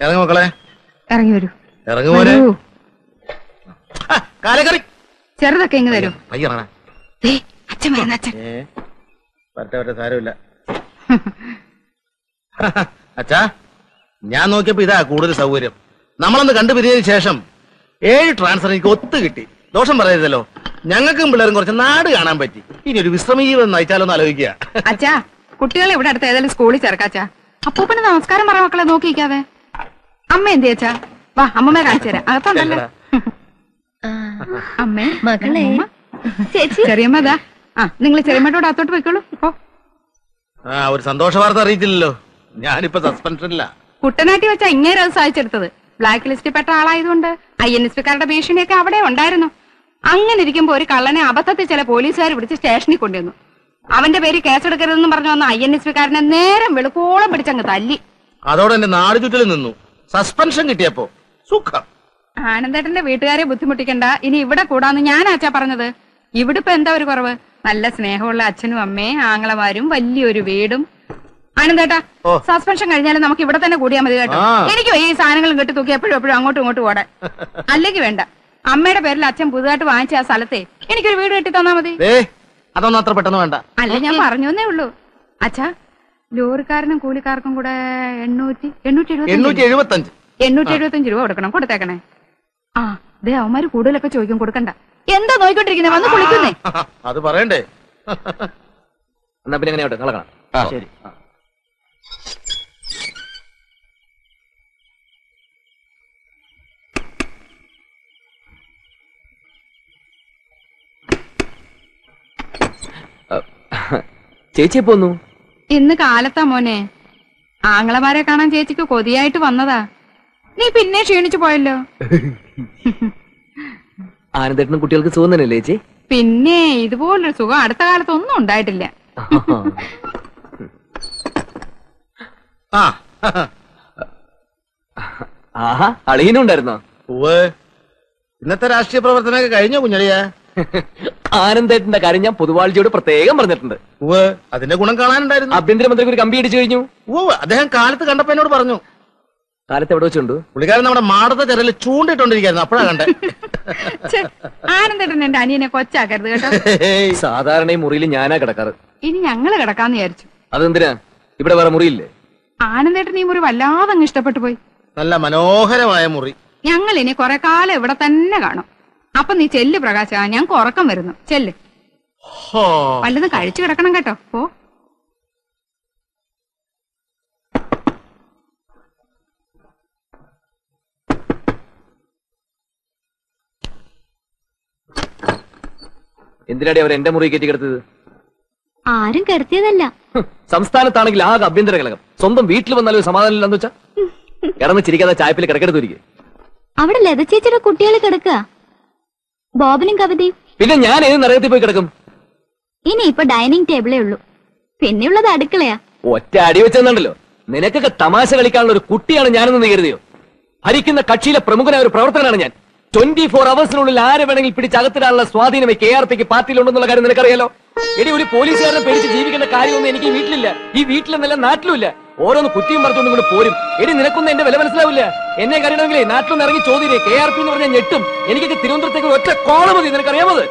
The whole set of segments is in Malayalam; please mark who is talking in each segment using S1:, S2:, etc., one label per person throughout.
S1: ഇറങ്ങി മക്കളെ.
S2: ഇറങ്ങി വരൂ.
S1: ഇറങ്ങി. ആ, കാലക്കറി.
S2: ചെറുതൊക്കെ ഇങ്ങ് തരൂ അച്ഛൻ വരുന്ന അച്ഛൻ.
S1: ഏ വരട്ടെ വരട്ടെ സാരമില്ല. അച്ഛാ ഞാൻ നോക്കിയപ്പോ ഇതാ കൂടുതൽ സൗകര്യം. നമ്മളൊന്ന് കണ്ടുപിരിഞ്ഞതിന് ശേഷം ഏഴ് ട്രാൻസ്ഫർ എനിക്ക് ഒത്തു കിട്ടി. ദോഷം പറയരുതല്ലോ. ഞങ്ങൾക്കും പിള്ളേരും കുറച്ച് നാട് കാണാൻ പറ്റി. ഇനി ഒരു വിശ്രമീവെന്ന് ജീവിതം ആലോചിക്കുക.
S2: അച്ഛാ കുട്ടികളെ ഇവിടെ അടുത്ത് ഏതായാലും സ്കൂളിൽ ചേർക്കാച്ചാ അപ്പൂപ്പന് നമസ്കാരം പറ മക്കളെ നോക്കിക്കാതെ അമ്മ എന്ത് ചേച്ചാ വാ അമ്മമ്മ കാണിച്ചു തരാം. അകത്തുണ്ടല്ലോ. അമ്മേ
S3: മകളെ. ചേച്ചി.
S2: ചെറിയമ്മ ആ നിങ്ങൾ ചെറിയമ്മയോട് അകത്തോട്ട് പോയിക്കോളൂ.
S1: ആ ഒരു സന്തോഷ വാർത്ത അറിയിച്ചില്ലല്ലോ. ഞാനിപ്പോ സസ്പെൻഷനില്ല
S2: കുട്ടനാട്ടി വെച്ചാ ഇങ്ങനെ അത് സാധിച്ചെടുത്തത്. ബ്ലാക്ക് ലിസ്റ്റിൽ പെട്ട ആളായതുകൊണ്ട് ഐ എൻ എസ് പിക്കാരുടെ ഭീഷണിയൊക്കെ അവിടെ ഉണ്ടായിരുന്നു. അങ്ങനെ ഇരിക്കുമ്പോ ഒരു കള്ളനെ അബദ്ധത്തിൽ ചില പോലീസുകാർ വിളിച്ച് സ്റ്റേഷനിൽ കൊണ്ടുവന്നു. അവന്റെ പേര് കേസെടുക്കരുതെന്ന് പറഞ്ഞു വന്ന ഐ എൻ എസ് പിക്കാരനെ നേരം വെളുക്കോളം പിടിച്ചങ്ങ് തല്ലി.
S1: അതോടെ എന്റെ നാട് ചുറ്റിൽ നിന്നു. സസ്പെൻഷൻ കിട്ടിയപ്പോ. സുഖം.
S2: ആനന്ദേട്ടന്റെ വീട്ടുകാരെ ബുദ്ധിമുട്ടിക്കണ്ട. ഇനി ഇവിടെ കൂടാന്ന് ഞാൻ അച്ഛാ പറഞ്ഞത്. ഇവിടെ ഇപ്പൊ എന്താ ഒരു കുറവ്? നല്ല സ്നേഹമുള്ള അച്ഛനും അമ്മയും ആങ്ങളമാരും വലിയൊരു വീടും. ആനന്ദേട്ടാ സസ്പെൻഷൻ കഴിഞ്ഞാലും നമുക്ക് ഇവിടെ തന്നെ കൂടിയാൽ മതി കേട്ടോ. എനിക്കോ ഈ സാധനങ്ങളും കെട്ടി തൂക്കി എപ്പോഴും എപ്പോഴും അങ്ങോട്ടും ഇങ്ങോട്ടും ഓടാൻ. അല്ലെങ്കിൽ വേണ്ട. അമ്മയുടെ പേരിൽ അച്ഛൻ പുതുതായിട്ട് വാങ്ങിച്ച ആ സ്ഥലത്തെ എനിക്കൊരു വീട് കെട്ടി തന്നാ മതി.
S1: അതൊന്നും അത്ര പെട്ടെന്ന് വേണ്ട.
S2: അല്ല ഞാൻ പറഞ്ഞു ഉള്ളൂ. അച്ഛാ ലോറിക്കാരനും കൂലിക്കാർക്കും കൂടെ എണ്ണൂറ്റി എണ്ണൂറ്റി എഴുപത്തി
S1: എണ്ണൂറ്റി എഴുപത്തി അഞ്ച്
S2: എണ്ണൂറ്റി എഴുപത്തഞ്ച് രൂപ കൊടുക്കണം കൊടുത്തേക്കണേ. ആ ദേ അവന്മാര് കൂടുതലൊക്കെ ചോദിക്കും കൊടുക്കണ്ട. എന്താ നോയിക്കൊണ്ടിരിക്കുന്നേ? വന്ന് കുളിക്കുന്നേ.
S1: അത് പറയണ്ടേ.
S4: എന്നാ പിന്നെ എങ്ങനെ കളക്കണം
S1: ശരി.
S4: ചേച്ചി പോന്നു.
S2: ഇന്ന് കാലത്താ മോനെ. ആങ്ങളമാരെ കാണാൻ ചേച്ചിക്ക് കൊതിയായിട്ട് വന്നതാ. നീ പിന്നെ ക്ഷീണിച്ചു പോയല്ലോ.
S4: ആനന്ദേട്ടനും കുട്ടികൾക്ക് സുഖം തന്നെയല്ലേ ചേച്ചി?
S2: പിന്നെ ഇതുപോലൊരു സുഖം അടുത്ത കാലത്ത് ഒന്നും ഉണ്ടായിട്ടില്ല.
S1: ആ.
S4: ആഹാ അളിയനും ഉണ്ടായിരുന്നോ?
S1: ഇന്നത്തെ രാഷ്ട്രീയ പ്രവർത്തനമൊക്കെ കഴിഞ്ഞോ കുഞ്ഞളിയ?
S4: ആനന്ദേട്ടന്റെ കാര്യം ഞാൻ പൊതുവാളിജിയോട് പ്രത്യേകം പറഞ്ഞിട്ടുണ്ട്.
S1: അതിന്റെ ഗുണം കാണാനുണ്ടായിരുന്നു.
S4: ആഭ്യന്തരമന്ത്രിക്ക് ഒരു കമ്പി അടിച്ചു കഴിഞ്ഞു.
S1: ഓ അദ്ദേഹം കാലത്ത് കണ്ടപ്പോ എന്നോട് പറഞ്ഞു.
S4: കാലത്ത് എവിടെ വെച്ചുണ്ട്?
S1: പുള്ളിക്കാരൻ നമ്മുടെ മാടത്തെ ചെറൽ ചൂണ്ടിട്ടോണ്ടിരിക്കായിരുന്നു അപ്പോഴാ കണ്ടേ.
S2: ഛെ, ആനന്ദേട്ടൻ എന്റെ അനിയനെ കൊച്ചാക്കരുത് കേട്ടോ.
S4: സാധാരണ ഈ മുറിയിൽ ഞാനാ കിടക്കാറ്.
S2: ഇനി ഞങ്ങൾ കിടക്കാന്ന് വിചാരിച്ചു.
S4: അതെന്തിനാ? ഇവിടെ വേറെ മുറിയില്ലേ?
S2: ആനന്ദേട്ടൻ ഈ മുറി വല്ലാതെ അങ്ങ് ഇഷ്ടപ്പെട്ടു പോയി.
S1: നല്ല മനോഹരമായ മുറി.
S2: ഞങ്ങൾ ഇനി കൊറേ കാലം ഇവിടെ തന്നെ കാണും. അപ്പൊ നീ ചെല്ല് പ്രകാശ. ഞങ്ങൾക്ക് ഉറക്കം വരുന്നു. ചെല്ല്. വല്ലതും കഴിച്ചു കിടക്കണം കേട്ടോ. പോ.
S4: എന്തിനാടി അവർ എന്റെ മുറി കയറ്റി കിടത്തത്?
S3: ആരും കിടത്തിയതല്ല.
S4: ഹും, സംസ്ഥാനത്താണെങ്കിൽ ആകെ അഭ്യന്തര കലകം സ്വന്തം വീട്ടിൽ വന്നാലും ഒരു സമാധാനം ഇല്ലെന്ന് വെച്ചാ? കിടന്ന് ചിരിക്കാതെ ചായപ്പിൽ കിടക്കെടുത്തിരിക്കെ
S3: അവിടെ ലത ചേച്ചിയുടെ കുട്ടികൾ കിടക്കുക ബോബനും കവിതയും.
S4: പിന്നെ ഞാൻ ഏത് നരകത്തിൽ പോയി കിടക്കും?
S3: ഇനി ഇപ്പൊ ഡൈനിങ് ടേബിളേ ഉള്ളൂ. പിന്നെയുള്ളത് അടുക്കളയാ.
S4: ഒറ്റ അടി വെച്ചെന്നുണ്ടല്ലോ. നിനക്കൊക്കെ തമാശ കളിക്കാനുള്ള ഒരു കുട്ടിയാണ് ഞാനെന്ന് നീ കരുതിയോ? ഭരിക്കുന്ന കക്ഷിയിലെ പ്രമുഖനായ ഒരു പ്രവർത്തകനാണ് ഞാൻ. ട്വന്റി ഫോർ അവേഴ്സിനുള്ളിൽ ആരെ വേണമെങ്കിൽ പിടിച്ചകത്തിടാനുള്ള സ്വാധീനം കെ ആർ പിക്ക് പാർട്ടിയിലുണ്ടെന്നുള്ള കാര്യം നിനക്കറിയാലോ? എടി ഒരു പോലീസുകാരനെ പേടിച്ച് ജീവിക്കേണ്ട കാര്യമൊന്നും എനിക്ക് വീട്ടിലില്ല. ഈ വീട്ടിലെന്നല്ല നാട്ടിലുമില്ല. ഓരോന്ന് കുറ്റിയും പറഞ്ഞുകൊണ്ട് ഇങ്ങോട്ട് പോരും. എടി നിനക്കൊന്നും എന്റെ വില മനസ്സിലാവില്ല? എന്നെ കറിയണമെങ്കിലേ നാട്ടിലൊന്ന് ഇറങ്ങി ചോദ്യം കെ ആർ പി എന്ന് പറഞ്ഞാൽ ഞെട്ടും. എനിക്കൊക്കെ തിരുവനന്തപുരത്തേക്ക് ഒറ്റ കോള മതി. നിനക്കറിയാമത്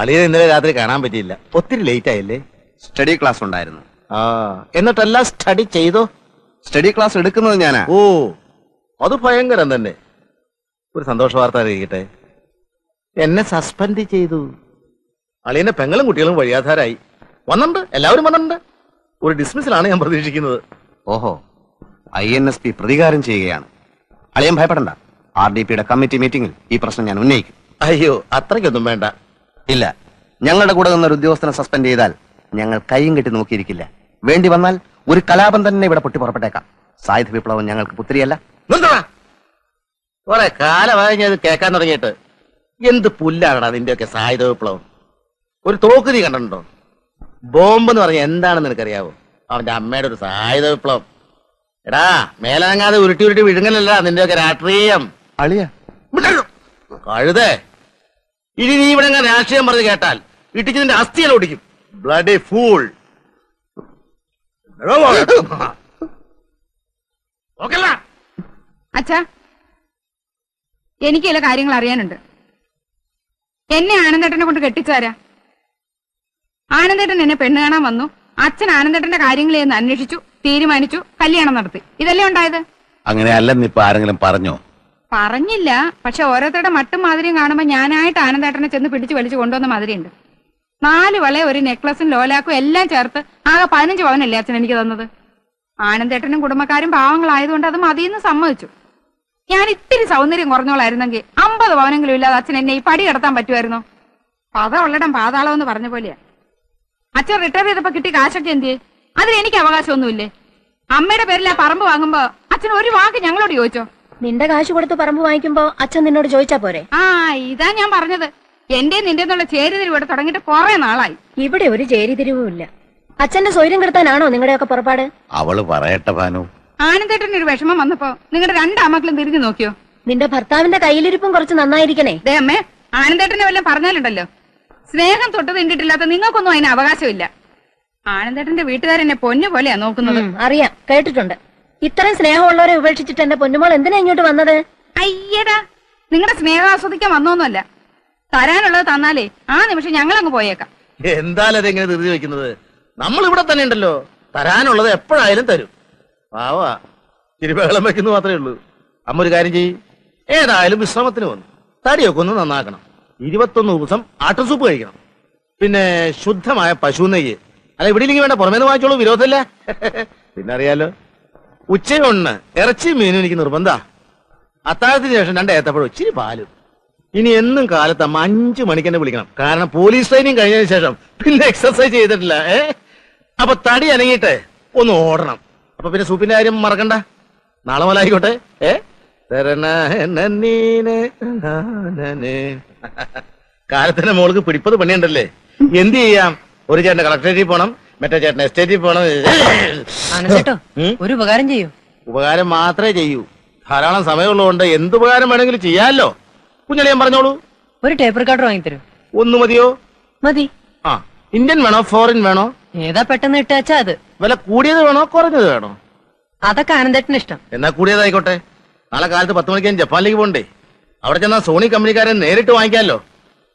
S1: അളിയെ ഇന്നലെ രാത്രി കാണാൻ പറ്റിയില്ല. ഒത്തിരി ലേറ്റ് ആയില്ലേ?
S5: സ്റ്റഡി ക്ലാസ് ഉണ്ടായിരുന്നു.
S1: ആ എന്നിട്ടെല്ലാം സ്റ്റഡി ചെയ്തോ?
S5: സ്റ്റഡി ക്ലാസ് എടുക്കുന്നത് ഞാനാ.
S1: ഓ അത് ഭയങ്കരം തന്നെ. ഒരു സന്തോഷ വാർത്ത അറിയിക്കട്ടെ എന്നെ സസ്പെൻഡ് ചെയ്തു. അളിയന്റെ പെങ്ങളും കുട്ടികളും വഴിയാധാരായി. വന്നിട്ടുണ്ട്? എല്ലാവരും വന്നിട്ടുണ്ട്? ഒരു ഡിസ്മിസിലാണ് ഞാൻ പ്രതീക്ഷിക്കുന്നത്.
S5: ഓഹോ ഐ എൻ എസ് പി പ്രതികാരം ചെയ്യുകയാണ്. അളിയൻ ഭയപ്പെടണ്ട. ആർ ഡി പിയുടെ കമ്മിറ്റി മീറ്റിംഗിൽ ഈ പ്രശ്നം ഞാൻ ഉന്നയിക്കും.
S1: അയ്യോ അത്രയ്ക്കൊന്നും വേണ്ട.
S5: ഇല്ല ഞങ്ങളുടെ കൂടെ ഒരു ഉദ്യോഗസ്ഥനെ സസ്പെൻഡ് ചെയ്താൽ ഞങ്ങൾ കൈയും കെട്ടി നോക്കിയിരിക്കില്ല. വേണ്ടി വന്നാൽ ഒരു കലാപം തന്നെ ഇവിടെ പൊട്ടി പുറപ്പെട്ടേക്കാം. സായുധ വിപ്ലവം ഞങ്ങൾക്ക് പുത്തിരിയല്ല.
S1: കുറെ കാലമായി ഞാൻ ഇത് കേൾക്കാൻ തുടങ്ങിയിട്ട്. എന്ത് പുല്ലാണടാ നിന്റെയൊക്കെ സായുധ വിപ്ലവം? ഒരു തോക്ക് നീ കണ്ടിട്ടുണ്ടോ? ബോംബ് എന്ന് പറഞ്ഞ എന്താണെന്ന് നിനക്കറിയാവോ? അവന്റെ അമ്മയുടെ ഒരു സായുധ വിപ്ലവം. എടാ മേലാങ്ങാതെ ഉരുട്ടി ഉരുട്ടി വിഴുങ്ങലല്ല നിന്റെയൊക്കെ രാഷ്ട്രീയം.
S5: അളിയ.
S1: കഴുതേ. ഇനി നീ ഇവിടെ രാഷ്ട്രീയം പറഞ്ഞ് കേട്ടാൽ ഇട്ടിച്ച് നിന്റെ അസ്ഥിയെല്ലാം ഒടിക്കും. Bloody fool. ഓക്കല്ല
S2: അച്ഛാ എനിക്ക് ചില കാര്യങ്ങൾ അറിയാനുണ്ട്. എന്നെ ആനന്ദേട്ടനെ കൊണ്ട് കെട്ടിച്ചാരാ ആനന്ദേട്ടൻ എന്നെ പെണ്ണ് കാണാൻ വന്നു. അച്ഛൻ ആനന്ദേട്ടന്റെ കാര്യങ്ങളെ ഒന്ന് അന്വേഷിച്ചു തീരുമാനിച്ചു കല്യാണം നടത്തി. ഇതല്ലേ ഉണ്ടായത്?
S6: അങ്ങനെ അല്ലെന്നിപ്പോ ആരെങ്കിലും പറഞ്ഞോ?
S2: പറഞ്ഞില്ല. പക്ഷെ ഓരോരുത്തരുടെ മട്ടും മാതിരിയും കാണുമ്പോ ഞാനായിട്ട് ആനന്ദേട്ടനെ ചെന്ന് പിടിച്ചു വലിച്ചു കൊണ്ടുവന്ന മാതിരിയുണ്ട്. നാല് വള ഒരു നെക്ലസും ലോലാക്കും എല്ലാം ചേർത്ത് ആകെ പതിനഞ്ച് പവനല്ലേ അച്ഛൻ എനിക്ക് തന്നത്? ആനന്ദേട്ടനും കുടുംബക്കാരും പാവങ്ങളായതുകൊണ്ട് അത് മതിയെന്ന് സമ്മതിച്ചു. ഞാൻ ഇത്തിരി സൗന്ദര്യം കുറഞ്ഞോളായിരുന്നെങ്കിൽ അമ്പത് പവനെങ്കിലും ഇല്ലാതെ അച്ഛൻ എന്നെ ഈ പടി കിടത്താൻ പറ്റുമായിരുന്നു. പത ഉള്ളടം പാതാളം എന്ന് പറഞ്ഞ പോലെയാ. അച്ഛൻ റിട്ടയർ ചെയ്തപ്പോ കിട്ടി കാശൊക്കെ എന്തിയെ? അതിന് എനിക്ക് അവകാശമൊന്നുമില്ലേ? അമ്മയുടെ പേരിൽ ആ പറമ്പ് വാങ്ങുമ്പോ അച്ഛൻ ഒരു വാക്ക് ഞങ്ങളോട് ചോദിച്ചോ?
S7: നിന്റെ കാശ് കൊടുത്ത് പറമ്പ് വാങ്ങിക്കുമ്പോ അച്ഛൻ നിന്നോട് ചോദിച്ചാ പോരെ?
S2: ആ ഇതാ ഞാൻ പറഞ്ഞത്. എന്റെ നിന്റെ എന്നുള്ള ചേരുതിരി ഇവിടെ തുടങ്ങിയിട്ട് കുറെ നാളായി.
S7: ഇവിടെ ഒരു ചേരിതിരിവും ഇല്ല അച്ഛന്റെ സ്വൈര്യം കിടത്താനാണോ നിങ്ങളുടെയൊക്കെ പുറപ്പാട്?
S6: അവൾ പറയട്ടെ ഭാനു.
S2: ആനന്ദേട്ടന് ഒരു വിഷമം വന്നപ്പോ നിങ്ങളുടെ രണ്ടാമക്കളും തിരിഞ്ഞു നോക്കിയോ?
S7: നിന്റെ ഭർത്താവിന്റെ കയ്യിലിരിപ്പും കുറച്ച് നന്നായിരിക്കണേ.
S2: ദേ അമ്മേ ആനന്ദേട്ടനെ വല്ലതും പറഞ്ഞാലുണ്ടല്ലോ. സ്നേഹം തൊട്ട് തിണ്ടിട്ടില്ലാത്ത നിങ്ങൾക്കൊന്നും അതിന് അവകാശമില്ല. ആനന്ദേട്ടന്റെ വീട്ടുകാരെന്നെ പൊന്നു പോലെയാ നോക്കുന്നത്.
S7: അറിയാം കേട്ടിട്ടുണ്ട്. ഇത്രയും സ്നേഹമുള്ളവരെ ഉപേക്ഷിച്ചിട്ട് എന്റെ പൊന്നുമോൾ എന്തിനാ ഇങ്ങോട്ട് വന്നത്?
S2: അയ്യടാ നിങ്ങളുടെ സ്നേഹം ആസ്വദിക്കാൻ വന്നോന്നല്ല തരാനുള്ളത് തന്നാലേ ആ നിമിഷം ഞങ്ങളങ്ങ് പോയേക്കാം.
S1: എന്തായാലും അതെങ്ങനെ ധൃതി വെക്കുന്നത് നമ്മൾ ഇവിടെ തന്നെ ഉണ്ടല്ലോ. തരാനുള്ളത് എപ്പോഴായാലും തരും. പാവാ തിരുബഹളം വെക്കുന്നു മാത്രമേ ഉള്ളൂ. അമ്മ ഒരു കാര്യം ചെയ്യ്. ഏതായാലും വിശ്രമത്തിന് വന്നു. തടിയൊക്കെ ഒന്ന് നന്നാക്കണം. ഇരുപത്തൊന്ന് ദിവസം ആട്ടസൂപ്പ് കഴിക്കണം. പിന്നെ ശുദ്ധമായ പശു നെയ്യ്. അല്ല ഇവിടെ ഇല്ലെങ്കിൽ വേണ്ട പുറമേന്ന് വാങ്ങിച്ചോളൂ വിരോധമല്ല. പിന്നെ അറിയാലോ ഉച്ചയൊണ്ണ്. ഇറച്ചി മീനും എനിക്ക് നിർബന്ധ. അത്താഴത്തിന് ശേഷം രണ്ട് ഏത്തപ്പഴം ഇച്ചിരി പാലും. ഇനി എന്നും കാലത്ത് അമ്മ അഞ്ചു മണിക്ക് തന്നെ വിളിക്കണം. കാരണം പോലീസ് ട്രെയിനിങ് കഴിഞ്ഞതിന് ശേഷം പിന്നെ എക്സർസൈസ് ചെയ്തിട്ടില്ല ഏ? അപ്പൊ തടി അനങ്ങിയിട്ട് ഒന്ന് ഓടണം. അപ്പൊ പിന്നെ സൂപ്പിന്റെ കാര്യം മറക്കണ്ട. നാളെ മുതൽ ആയിക്കോട്ടെ ഏ. കാലത്തിന്റെ മോൾക്ക് പിടിപ്പത് പണിയുണ്ടല്ലേ? എന്ത് ചെയ്യാം? ഒരു ചേട്ടൻ കളക്ടറേറ്റിൽ പോണം മറ്റേ ചേട്ടൻ എസ്റ്റേറ്റിൽ പോണം.
S8: ആനന്ദേട്ടോ ഒരു ഉപകാരം ചെയ്യൂ.
S1: ഉപകാരം മാത്രമേ ചെയ്യൂ. ധാരാളം സമയമുള്ളതുകൊണ്ട് എന്ത് ഉപകാരം വേണമെങ്കിലും ചെയ്യാമല്ലോ കുഞ്ഞളിയാൻ പറഞ്ഞോളൂ.
S8: ഒരു ടേപ്പ് റെക്കോർഡർ വാങ്ങിത്തരൂ.
S1: ഒന്ന് മതിയോ?
S8: മതി.
S1: ആ ഇന്ത്യൻ വേണോ? ഫോറിൻ വേണോ?
S8: ഏതാ പെട്ടെന്ന് ഇട്ടാച്ചാ അത്?
S1: വില കൂടിയത് വേണോ കുറഞ്ഞത് വേണോ?
S8: അതൊക്കെ ആനന്ദേട്ടന് ഇഷ്ടം.
S1: എന്നാ കൂടിയതായിക്കോട്ടെ. നാളെ കാലത്ത് പത്ത് മണിക്ക് ഞാൻ ജപ്പാനിലേക്ക് പോണ്ടേ അവിടെ ചെന്നാ സോണി കമ്പനിക്കാരൻ നേരിട്ട് വാങ്ങിക്കാമല്ലോ.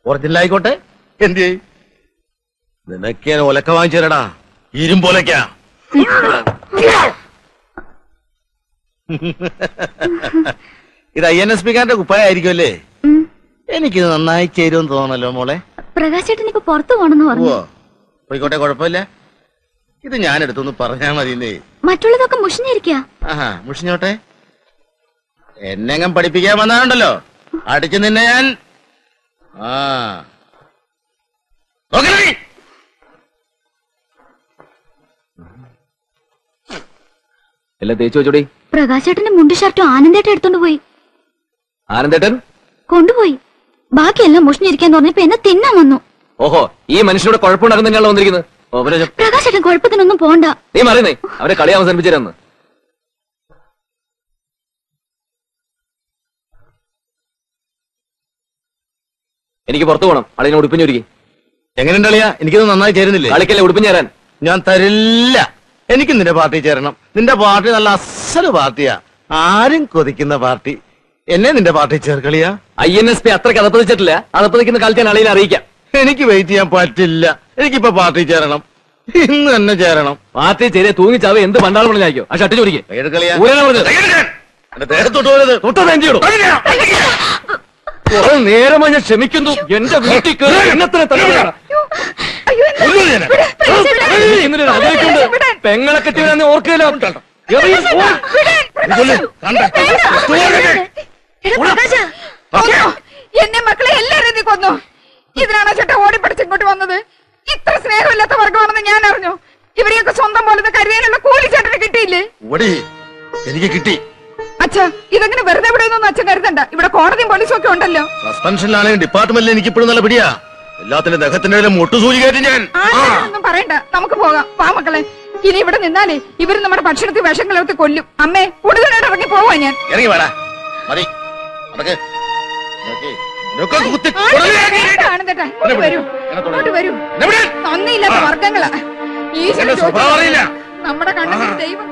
S1: ഒറിജിനൽ ആയിക്കോട്ടെ. എന്ത് ചെയ്യ്? നിനക്ക് ഞാൻ ഒലക്ക വാങ്ങിച്ചു തരടാ. ഇരുമ്പൊലക്കാ ഇത് ഐ എൻ എസ് പിക്കാരന്റെ കുപ്പായായിരിക്കും അല്ലേ. എനിക്കിത് നന്നായി ചേരുമെന്ന് തോന്നണല്ലോ മോളെ.
S3: പ്രകാശ് ചേട്ടൻ ഇപ്പൊ പുറത്തു പോണെന്ന് പറഞ്ഞു.
S1: പോയിക്കോട്ടെ കുഴപ്പമില്ല. ഇത് ഞാൻ എടുത്തൊന്ന് പറഞ്ഞാ മതിന്നേ
S3: മറ്റുള്ളതൊക്കെ മുഷിഞ്ഞിരിക്ക.
S1: ആഹാ മുഷിഞ്ഞോട്ടെ. എന്നെങ്ങും പഠിപ്പിക്കാൻ വന്നാണ്ടല്ലോ അടിച്ചു നിന്നെ ഞാൻ. ആ. നോക്കണേ
S4: എല്ലാം തേച്ചു വെച്ചോടി.
S3: പ്രകാശേട്ടന്റെ മുണ്ട് ഷർട്ടും ആനന്ദേട്ടൻ എടുത്തോണ്ട് പോയി.
S4: ആനന്ദേട്ടൻ?
S3: കൊണ്ടുപോയി. ബാക്കിയെല്ലാം മുഷിഞ്ഞിരിക്കാൻ തോന്നിയപ്പോ എന്നെ തിന്നാൻ വന്നു.
S4: ഓഹോ ഈ മനുഷ്യനോട് കുഴപ്പമുണ്ടാക്കുന്ന തന്നെയാണല്ലോ വന്നിരിക്കുന്നത്.
S3: കുഴപ്പത്തിനൊന്നും പോണ്ട.
S4: നീ മറിയുന്നേ അവരെ കളി അവസാനിപ്പിച്ചിരുന്നു. എനിക്ക് പുറത്തു പോകണം അളിനെ ഉടുപ്പിഞ്ഞൊരുക്കി
S1: എങ്ങനെയുണ്ട് അളിയാ? എനിക്കത് നന്നായി ചേരുന്നില്ലേ?
S4: കളിക്കല്ലേ ഉടുപ്പിഞ്ഞ് തരാൻ
S1: ഞാൻ തരില്ല. എനിക്ക് നിന്റെ പാർട്ടി ചേരണം. നിന്റെ പാർട്ടി നല്ല അസൽ പാർട്ടിയാ. ആരും കൊതിക്കുന്ന പാർട്ടി. എന്നെ നിന്റെ പാർട്ടി ചേർക്കളിയാ
S4: ഐ എൻ എസ് പി അത്രയ്ക്ക് അതപ്പതിച്ചിട്ടില്ല. അതപ്പതിക്കുന്ന കാലത്ത് ഞാൻ അളിയെ അറിയിക്കാം.
S1: എനിക്ക് വെയിറ്റ് ചെയ്യാൻ പറ്റില്ല എനിക്കിപ്പോ പാർട്ടി ചേരണം ഇന്ന് തന്നെ ചേരണം
S4: പാർട്ടി ചെറിയ തൂങ്ങിച്ചാവ് എന്ത് പണ്ടാളം പറഞ്ഞായിരിക്കും ആ ഷർട്ട് ചോദിക്കും.
S1: എന്റെ
S4: നേരമായി ഞാൻ ക്ഷമിക്കുന്നു എന്റെ വീട്ടിൽ. പെങ്ങളെ കെട്ടിയവനെ
S2: ഓർക്കില്ല. എന്നെ മക്കളെ എല്ലാരും നീ കൊന്നു ഇതിനാണോ ചേട്ടാ ഓടിപ്പടിച്ച് ഇങ്ങോട്ട് വന്നത്? ഇത്ര സ്നേഹമില്ലാത്ത വർഗമാണെന്ന് ഞാൻ അറിഞ്ഞു. ഇവരെയൊക്കെ സ്വന്തം പോലെ കരുതാനുള്ള കൂലി ചേട്ടന് കിട്ടിയില്ലേ?
S1: ഓടി. എനിക്ക് കിട്ടി.
S2: അച്ഛാ ഇതങ്ങനെ വെറുതെ വിടുന്നൊന്നും അച്ഛൻ കരുതണ്ട. ഇവിടെ കോടതിയും പോലീസും ഒക്കെ ഉണ്ടല്ലോ.
S1: സസ്പെൻഷനിലാണെങ്കിൽ ഡിപ്പാർട്ട്മെന്റിൽ എനിക്ക് ഇപ്പോഴും നല്ല പിടിയാ. എല്ലാത്തിന്റെ ദഹത്തിന്റെ മുട്ടുസൂചി കയറ്റി ഞാൻ.
S2: ഒന്നും പറയണ്ട. നമുക്ക് പോകാം. വാ മക്കളെ. ഇനി ഇവിടെ നിന്നാലേ ഇവർ നമ്മുടെ ഭക്ഷണത്തിൽ വിഷം കലർത്തി കൊല്ലും. അമ്മേ കൂടുതലായിട്ട് ഇറങ്ങി പോവാ ഞാൻ.
S1: ഇറങ്ങി വേടാ. മതി. അതൊക്കെ.
S2: നന്ദിയില്ലാത്ത വർഗങ്ങളാ. നമ്മുടെ കണ്ണിൽ ദൈവം